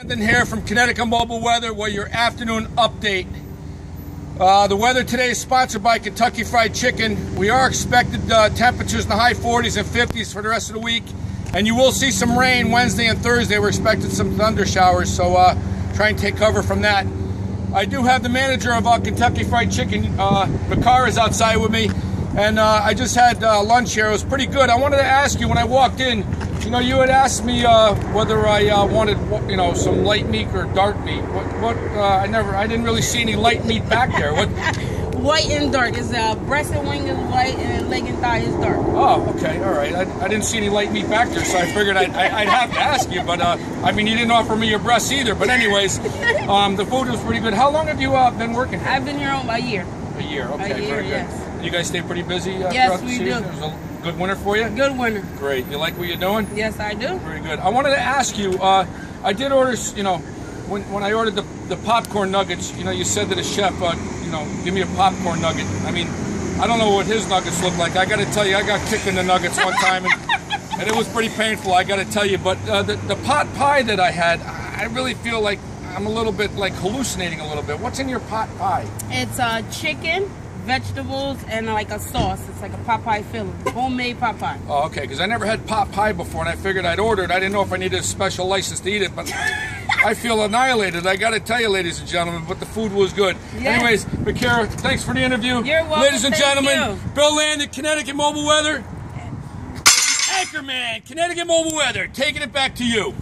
Brandon here from Connecticut Mobile Weather with your afternoon update. Uh, the weather today is sponsored by Kentucky Fried Chicken. We are expected uh, temperatures in the high 40s and 50s for the rest of the week. And you will see some rain Wednesday and Thursday. We're expecting some thunder showers, so uh, try and take cover from that. I do have the manager of uh, Kentucky Fried Chicken. Uh, car is outside with me. And uh, I just had uh, lunch here. It was pretty good. I wanted to ask you when I walked in, you know, you had asked me uh, whether I uh, wanted, you know, some light meat or dark meat. What? What? Uh, I never. I didn't really see any light meat back there. What? white and dark. is uh, breast and wing is white, and leg and thigh is dark. Oh, okay, all right. I, I didn't see any light meat back there, so I figured I'd, I'd have to ask you. But uh, I mean, you didn't offer me your breasts either. But anyways, um, the food was pretty good. How long have you uh, been working here? I've been here a year. A year. Okay, a year, very. Yes. You guys stay pretty busy uh, yes, throughout the we do. It was a good winter for you. Good winter. Great. You like what you're doing? Yes, I do. Very good. I wanted to ask you. Uh, I did order. You know, when when I ordered the the popcorn nuggets, you know, you said to the chef, uh, you know, give me a popcorn nugget. I mean, I don't know what his nuggets look like. I got to tell you, I got kicked in the nuggets one time, and, and it was pretty painful. I got to tell you, but uh, the the pot pie that I had, I really feel like I'm a little bit like hallucinating a little bit. What's in your pot pie? It's uh, chicken, vegetables, and like a sauce. It's like a pot pie filling, homemade pot pie. Oh, okay. Because I never had pot pie before, and I figured I'd order it. I didn't know if I needed a special license to eat it, but. I feel annihilated. I got to tell you, ladies and gentlemen, but the food was good. Yes. Anyways, Bakira, thanks for the interview. You're welcome. Ladies and Thank gentlemen, you. Bill Landan, Connecticut Mobile Weather. Anchorman, Connecticut Mobile Weather, taking it back to you.